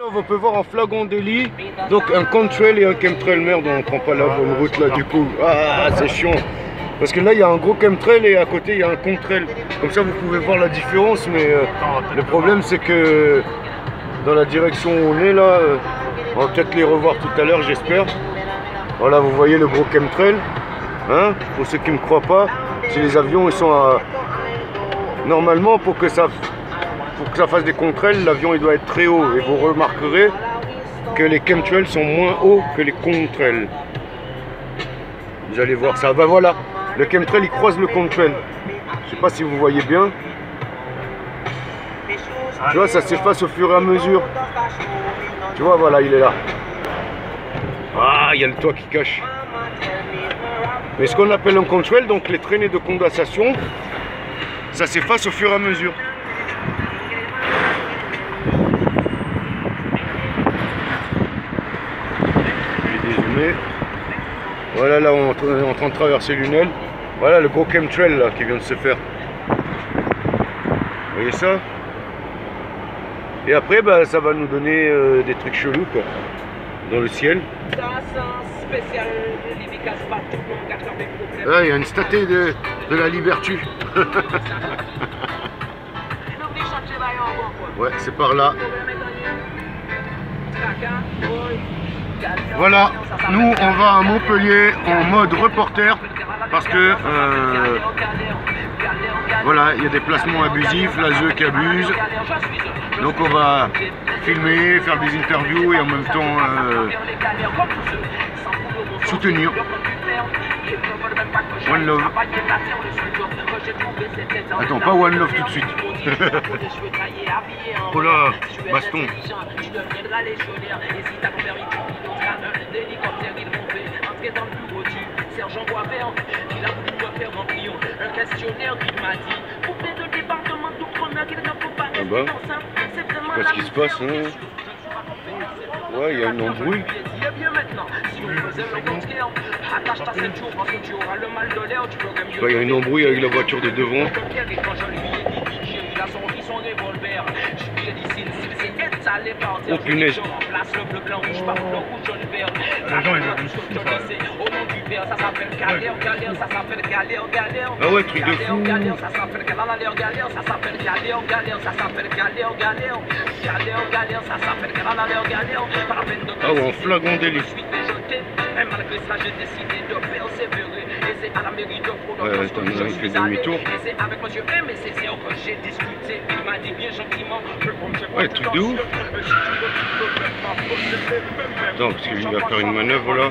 On peut voir en flagon délit, donc un contrail et un chemtrail. Merde, on prend pas la bonne route là du coup. Ah, c'est chiant. Parce que là, il y a un gros chemtrail et à côté, il y a un contrail. Comme ça, vous pouvez voir la différence, mais euh, le problème, c'est que dans la direction où on est là, euh, on va peut-être les revoir tout à l'heure, j'espère. Voilà, vous voyez le gros chemtrail. Hein pour ceux qui ne me croient pas, si les avions ils sont à... Normalement, pour que ça, pour que ça fasse des contrails, l'avion il doit être très haut. Et vous remarquerez que les chemtrails sont moins hauts que les contrails. Vous allez voir ça. Ben voilà, le chemtrail il croise le contrail. Je sais pas si vous voyez bien. Tu vois, ça s'efface au fur et à mesure. Tu vois, voilà, il est là. Ah, il y a le toit qui cache. Mais ce qu'on appelle un contrail, donc les traînées de condensation, ça s'efface au fur et à mesure. Voilà, là, on est en train de traverser l'Unel. Voilà le gros chemtrail là qui vient de se faire. Vous voyez ça? Et après, bah, ça va nous donner euh, des trucs chelous quoi, dans le ciel. Ah, il y a une statue de, de la liberté. ouais, c'est par là. Voilà, nous on va à Montpellier en mode reporter parce que euh, voilà, il y a des placements abusifs, la ZE qui abuse. Donc on va filmer, faire des interviews et en même temps euh, soutenir. One Love. Attends, pas One Love tout de suite. Oh là, baston. sergent Boisvert, il a voulu me faire brio un questionnaire qui m'a dit Coupé de département d'outre-mer qu'il ne faut pas rester dans ça. C'est vraiment la ce qui se passe, hein Ouais, il y a une embrouille. Il y a une embrouille avec la voiture de devant. Oh punaise. Les gens, ils ont souffrir ça. Ah ouais, truc de fou. Ah ouais, en flagrant délit. Ouais, t'en as fait demi-tour. Ouais, truc de ouf. Attends, parce qu'il va faire une manœuvre là. C'est n'importe quoi le mec qui dit à la Akbar. Ça s'appelle galère, galère, galère, galère, galère, galère, ça s'appelle galère, galère, ça s'appelle galère, galère, galère, galère, galère, galère, ça euh, étant donné qu'il fait demi-tour. Ouais, truc de ouf. Attends, parce que lui va faire une manœuvre là.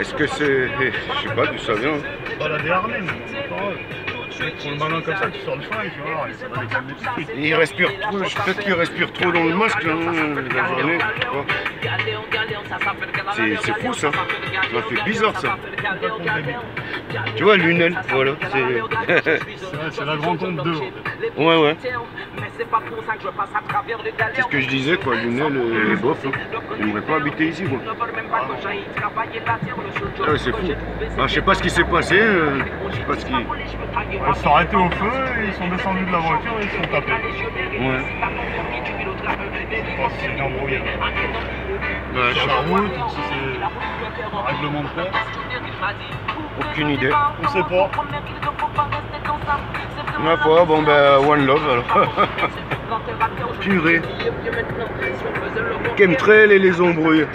Est-ce que c'est. Je sais pas d'où ça vient. Pas la déharmine. c'est pas grave. Pour le malin comme ça, tu sors le flingue, tu vois, ça va les calmer tout de suite. Il respire trop, peut-être qu'il respire trop dans le masque hein, la journée. tu vois. C'est c'est fou ça. Ça fait bizarre ça. Tu vois, Lunel, voilà. C'est. La grande en fait. Ouais, ouais. C'est ce que je disais quoi, Lunel, euh, bof. Hein. J'aimerais pas habiter ici. Ah ouais, c'est fou. Ah, je sais pas ce qui s'est passé. euh, je sais pas ce qui. Ils se sont arrêtés au feu, ils sont descendus de la voiture et ils se sont tapés. Ouais. Je c'est une embrouille. Ouais, je Sur la route, c'est un règlement de compte, aucune idée. on sait pas. Ma foi, bon ben One Love alors. Purée. Chemtrail et les embrouilles.